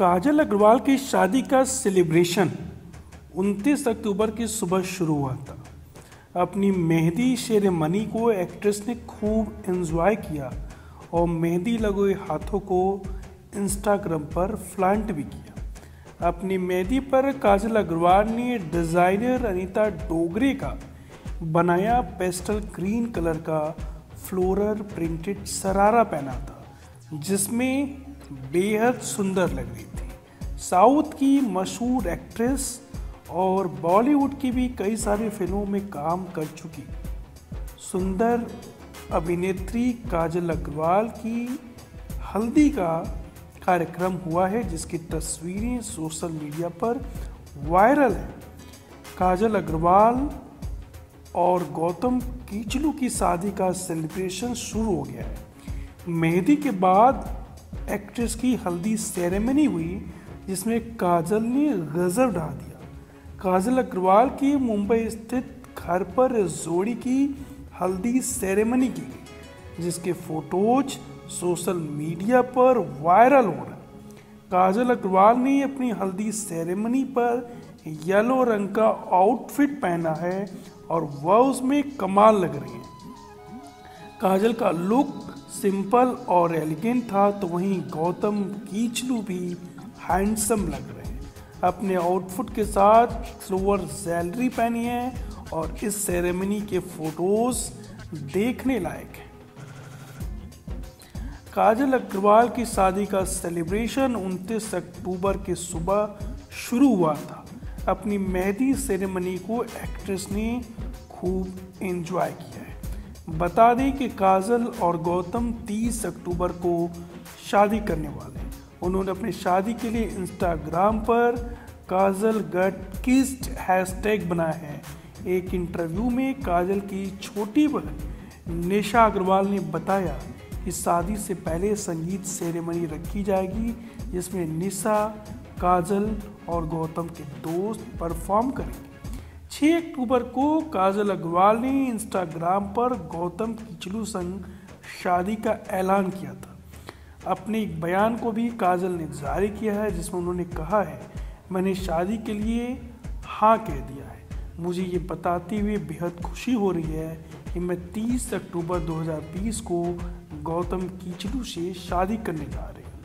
काजल अग्रवाल की शादी का सेलिब्रेशन 29 अक्टूबर की सुबह शुरू हुआ था। अपनी मेहंदी शेरमनी को एक्ट्रेस ने खूब एंजॉय किया और मेहंदी लगे हाथों को इंस्टाग्राम पर फ्लांट भी किया। अपनी मेहंदी पर काजल अग्रवाल ने डिज़ाइनर अनीता डोगरे का बनाया पेस्टल ग्रीन कलर का फ्लोरल प्रिंटेड सरारा पहना था, जिसमें बेहद सुंदर लग रही साउथ की मशहूर एक्ट्रेस और बॉलीवुड की भी कई सारी फ़िल्मों में काम कर चुकी। सुंदर अभिनेत्री काजल अग्रवाल की हल्दी का कार्यक्रम हुआ है, जिसकी तस्वीरें सोशल मीडिया पर वायरल है। काजल अग्रवाल और गौतम कीचलू की शादी का सेलिब्रेशन शुरू हो गया है। मेहंदी के बाद एक्ट्रेस की हल्दी सेरेमनी हुई जिसमें काजल ने गजब डाल दिया। काजल अग्रवाल की मुंबई स्थित घर पर जोड़ी की हल्दी सेरेमनी की गई, जिसके फ़ोटोज़ सोशल मीडिया पर वायरल हो रहे। काजल अग्रवाल ने अपनी हल्दी सेरेमनी पर येलो रंग का आउटफिट पहना है और वह उसमें कमाल लग रही है। काजल का लुक सिंपल और एलिगेंट था तो वहीं गौतम कीचलू भी हैंडसम लग रहे हैं। अपने आउटफिट के साथ स्लोअर सैलरी पहनी है और इस सेरेमनी के फ़ोटोज़ देखने लायक हैं। काजल अग्रवाल की शादी का सेलिब्रेशन 29 अक्टूबर के सुबह शुरू हुआ था। अपनी मेहंदी सेरेमनी को एक्ट्रेस ने खूब एंजॉय किया है। बता दें कि काजल और गौतम 30 अक्टूबर को शादी करने वाले हैं। उन्होंने अपनी शादी के लिए इंस्टाग्राम पर काजल गट किस्ट हैशटैग बनाया है। एक इंटरव्यू में काजल की छोटी बहन निशा अग्रवाल ने बताया कि शादी से पहले संगीत सेरेमनी रखी जाएगी, जिसमें निशा, काजल और गौतम के दोस्त परफॉर्म करेंगे। 6 अक्टूबर को काजल अग्रवाल ने इंस्टाग्राम पर गौतम किचलू संग शादी का ऐलान किया था। अपने एक बयान को भी काजल ने जारी किया है, जिसमें उन्होंने कहा है, मैंने शादी के लिए हाँ कह दिया है। मुझे ये बताते हुए बेहद खुशी हो रही है कि मैं 30 अक्टूबर 2020 को गौतम कीचलू से शादी करने जा रही हूँ।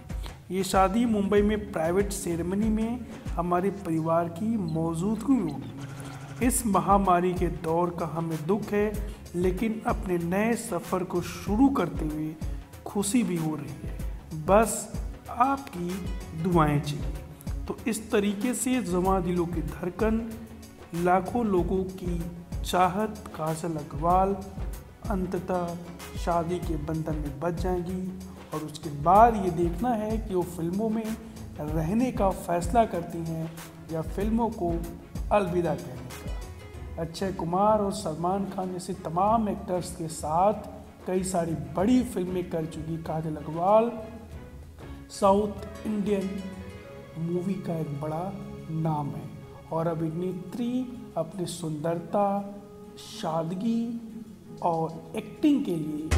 ये शादी मुंबई में प्राइवेट सेरेमनी में हमारे परिवार की मौजूदगी में होगी। इस महामारी के दौर का हमें दुख है, लेकिन अपने नए सफ़र को शुरू करते हुए खुशी भी हो रही है। बस आपकी दुआएँ चाहिए। तो इस तरीके से जमा दिलों की धड़कन, लाखों लोगों की चाहत, काजल अग्रवाल अंततः शादी के बंधन में बच जाएँगी और उसके बाद ये देखना है कि वो फ़िल्मों में रहने का फैसला करती हैं या फ़िल्मों को अलविदा कहने का। अक्षय कुमार और सलमान खान जैसे तमाम एक्टर्स के साथ कई सारी बड़ी फ़िल्में कर चुकी Kajal Aggarwal, South Indian movie का एक बड़ा नाम है। और अभिनेत्री अपनी सुंदरता, सादगी और एक्टिंग के लिए